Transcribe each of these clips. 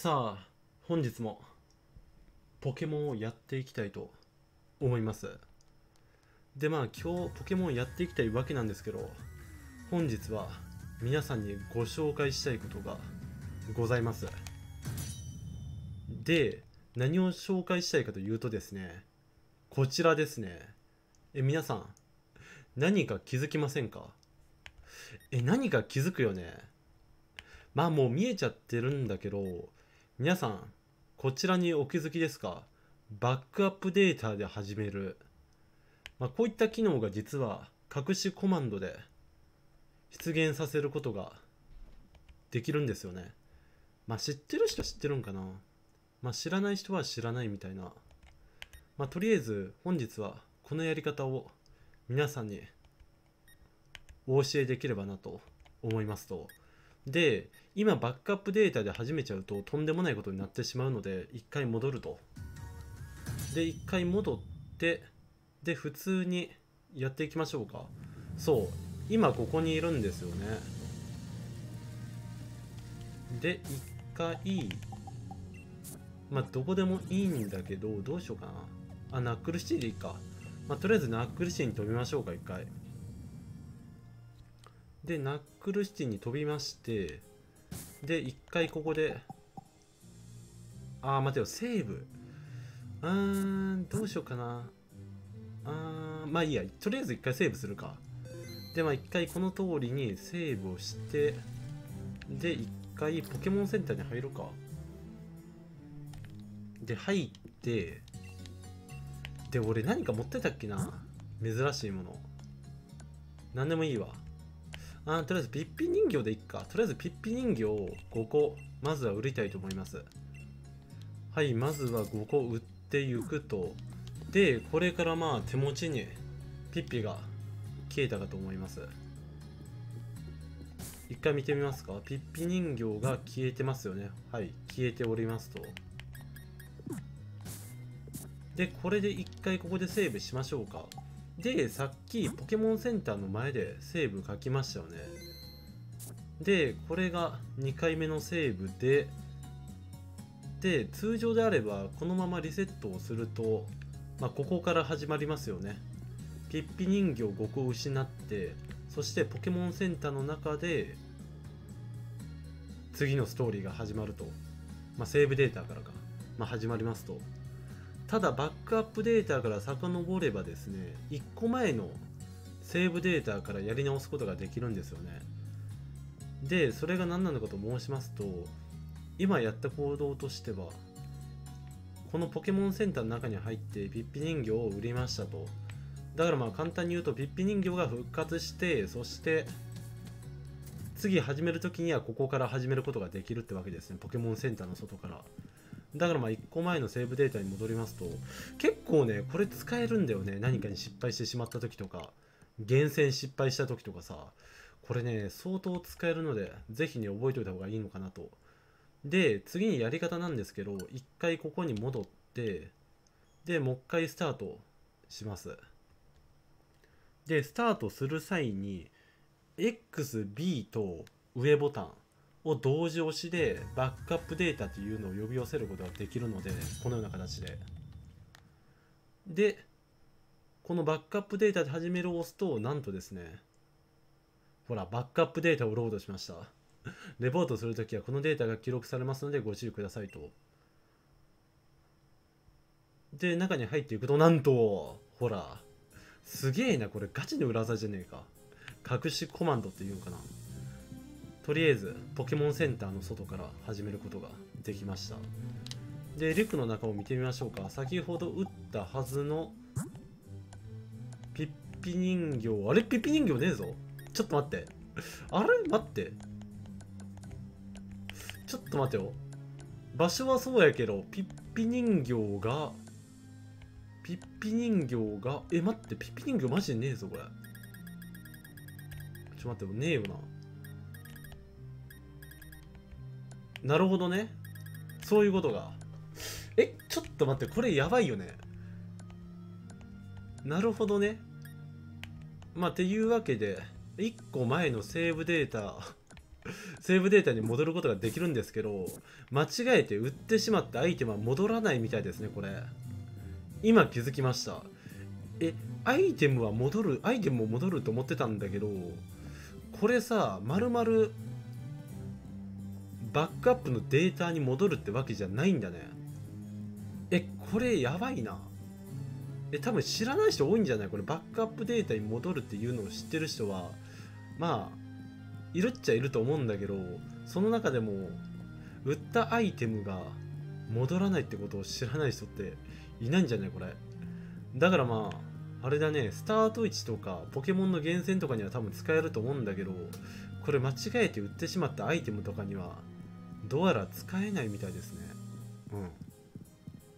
さあ本日もポケモンをやっていきたいと思います。でまあ今日ポケモンやっていきたいわけなんですけど本日は皆さんにご紹介したいことがございます。で何を紹介したいかというとですねこちらですね。え皆さん何か気づきませんか？え何か気づくよね。まあもう見えちゃってるんだけど皆さんこちらにお気づきですか？バックアップデータで始める、まあ、こういった機能が実は隠しコマンドで出現させることができるんですよね。まあ知ってる人は知ってるんかな？まあ知らない人は知らないみたいな。まあとりあえず本日はこのやり方を皆さんにお教えできればなと思いますと。で今バックアップデータで始めちゃうととんでもないことになってしまうので一回戻ると。で一回戻ってで普通にやっていきましょうか。そう今ここにいるんですよね。で一回まあどこでもいいんだけどどうしようかな。あナックルシティでいいか。まあとりあえずナックルシティに飛びましょうか一回。でナックルシティに飛びましてで一回ここであー待てよセーブ。うーんどうしようかな。あーまあいいや。とりあえず一回セーブするか。でまあ一回この通りにセーブをしてで一回ポケモンセンターに入るか。で入ってで俺何か持ってたっけな？珍しいもの。何でもいいわ。あとりあえずピッピ人形でいっか。とりあえずピッピ人形を5個、まずは売りたいと思います。はい、まずは5個売っていくと。で、これからまあ手持ちにピッピが消えたかと思います。一回見てみますかピッピ人形が消えてますよね。はい、消えておりますと。で、これで一回ここでセーブしましょうか。で、さっきポケモンセンターの前でセーブ書きましたよね。で、これが2回目のセーブで、で、通常であればこのままリセットをすると、まあ、ここから始まりますよね。ピッピ人形5個失って、そしてポケモンセンターの中で、次のストーリーが始まると。まあ、セーブデータからか。まあ、始まりますと。ただバックアップデータから遡ればですね1個前のセーブデータからやり直すことができるんですよね。でそれが何なのかと申しますと今やった行動としてはこのポケモンセンターの中に入ってピッピ人形を売りましたと。だからまあ簡単に言うとピッピ人形が復活してそして次始める時にはここから始めることができるってわけですね。ポケモンセンターの外から。だからまあ1個前のセーブデータに戻りますと結構ねこれ使えるんだよね。何かに失敗してしまった時とか厳選失敗した時とかさこれね相当使えるのでぜひね覚えておいた方がいいのかなと。で次にやり方なんですけど1回ここに戻ってでもう一回スタートします。でスタートする際に XB と上ボタン。を同時押しでバックアップデータというのを呼び寄せることができるのでこのような形で。でこのバックアップデータで始めるを押すとなんとですねほらバックアップデータをロードしました。レポートするときはこのデータが記録されますのでご注意くださいと。で中に入っていくとなんとほらすげえなこれガチの裏技じゃねえか。隠しコマンドっていうのかな。とりあえずポケモンセンターの外から始めることができました。でリュックの中を見てみましょうか。先ほど打ったはずのピッピ人形。あれ？ピッピ人形ねえぞ。ちょっと待って。あれ？待って。ちょっと待てよ。場所はそうやけどピッピ人形がピッピ人形がえ待ってピッピ人形マジでねえぞこれ。ちょっと待ってよ。ねえよな。なるほどね。そういうことが。え、ちょっと待って、これやばいよね。なるほどね。まあ、っていうわけで、1個前のセーブデータ セーブデータに戻ることができるんですけど間違えて売ってしまったアイテムは戻らないみたいですねこれ今気づきましたえアイテムは戻るアイテムも戻ると思ってたんだけどこれさまるまるバックアップのデータに戻るってわけじゃないんだね。えこれやばいな。え多分知らない人多いんじゃない？これバックアップデータに戻るっていうのを知ってる人は。まあいるっちゃいると思うんだけどその中でも売ったアイテムが戻らないってことを知らない人っていないんじゃないこれ？だからまああれだね。スタート位置とかポケモンの厳選とかには多分使えると思うんだけどこれ間違えて売ってしまったアイテムとかにはどうやら使えないみたいですね。うん。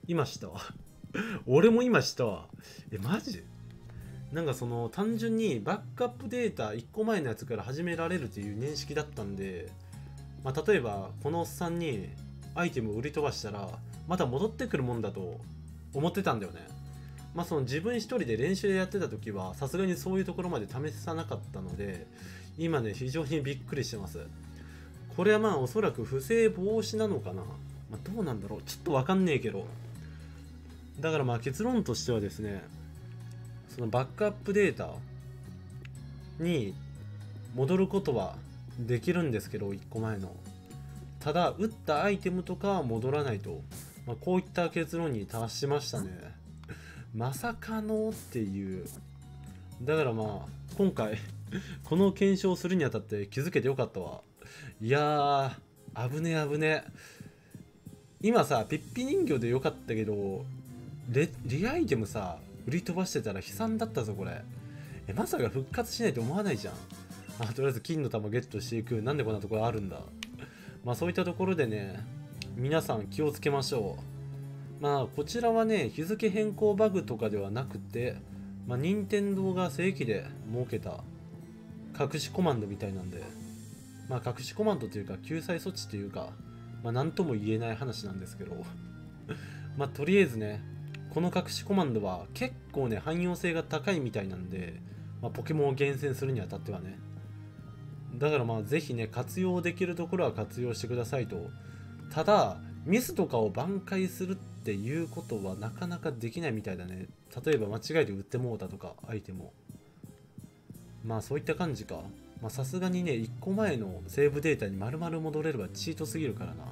今知ったわ。俺も今知ったわ。えマジ？なんかその単純にバックアップデータ1個前のやつから始められるという認識だったんで、まあ、例えばこのおっさんにアイテムを売り飛ばしたらまた戻ってくるもんだと思ってたんだよね。まあその自分一人で練習でやってた時はさすがにそういうところまで試さなかったので今ね非常にびっくりしてますこれはまあおそらく不正防止なのかな、まあ、どうなんだろう。ちょっとわかんねえけど。だからまあ結論としてはですねそのバックアップデータに戻ることはできるんですけど1個前の。ただ打ったアイテムとかは戻らないと、まあ、こういった結論に達しましたね。まさかのっていう。だからまあ今回この検証するにあたって気づけてよかったわ。いやー危ねえ危ねえ。今さピッピ人形でよかったけどレリアイテムさ売り飛ばしてたら悲惨だったぞこれ。えまさか復活しないと思わないじゃん。あとりあえず金の玉ゲットしていく。なんでこんなところあるんだ。まあそういったところでね皆さん気をつけましょう。まあこちらはね日付変更バグとかではなくてまあ任天堂が正規で設けた隠しコマンドみたいなんでまあ隠しコマンドというか救済措置というかまあ何とも言えない話なんですけど まあとりあえずねこの隠しコマンドは結構ね汎用性が高いみたいなんで、まあ、ポケモンを厳選するにあたってはね。だからまあぜひね活用できるところは活用してくださいと。ただミスとかを挽回するっていうことはなかなかできないみたいだね。例えば間違えて売ってもうたとかアイテムを。まあそういった感じか。さすがにね1個前のセーブデータに丸々戻れればチートすぎるからな。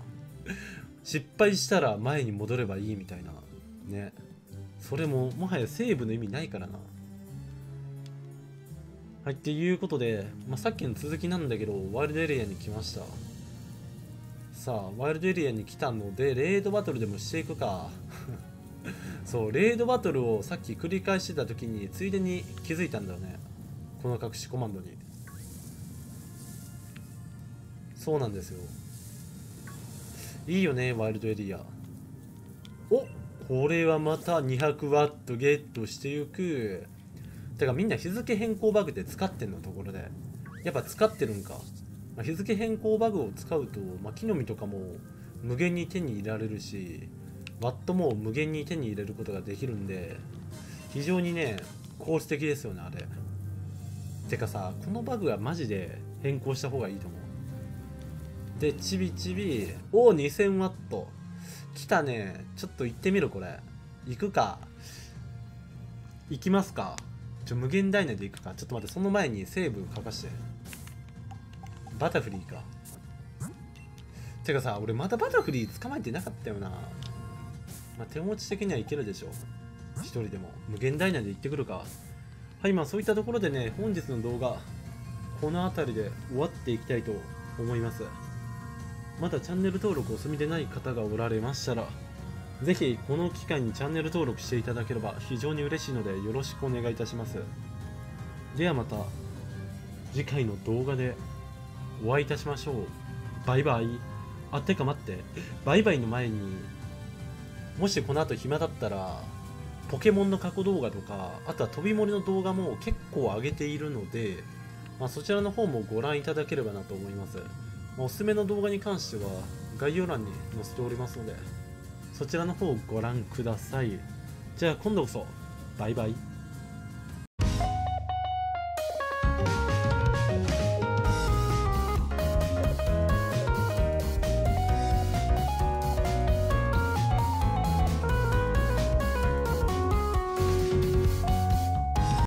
失敗したら前に戻ればいいみたいな。ね。それももはやセーブの意味ないからな。はいっていうことで、まあ、さっきの続きなんだけどワイルドエリアに来ました。さあワイルドエリアに来たのでレードバトルでもしていくか。そうレードバトルをさっき繰り返してた時についでに気づいたんだよね。この隠しコマンドに。そうなんですよ。いいよねワイルドエリア。おこれはまた 200W ゲットしていく。てかみんな日付変更バグで使ってんのところで。やっぱ使ってるんか、ま、日付変更バグを使うと、まあ、木の実とかも無限に手に入れられるしワットも無限に手に入れることができるんで非常にね効率的ですよねあれ。てかさこのバグはマジで変更した方がいいと思う。でちびちびおお 2000W 来たね。ちょっと行ってみるこれ。行くか。行きますか。ちょ無限大内で行くか。ちょっと待ってその前にセーブ書かして。バタフリーか。てかさ俺まだバタフリー捕まえてなかったよな。まあ手持ち的にはいけるでしょ一人でも。無限大内で行ってくるか。はいまあそういったところでね本日の動画この辺りで終わっていきたいと思います。まだチャンネル登録お済みでない方がおられましたら、ぜひこの機会にチャンネル登録していただければ非常に嬉しいのでよろしくお願いいたします。ではまた次回の動画でお会いいたしましょう。バイバイ。あ、てか待って。バイバイの前に、もしこの後暇だったら、ポケモンの過去動画とか、あとは飛び森の動画も結構上げているので、まあ、そちらの方もご覧いただければなと思います。おすすめの動画に関しては概要欄に載せておりますのでそちらの方をご覧ください。じゃあ今度こそ。バイバイ。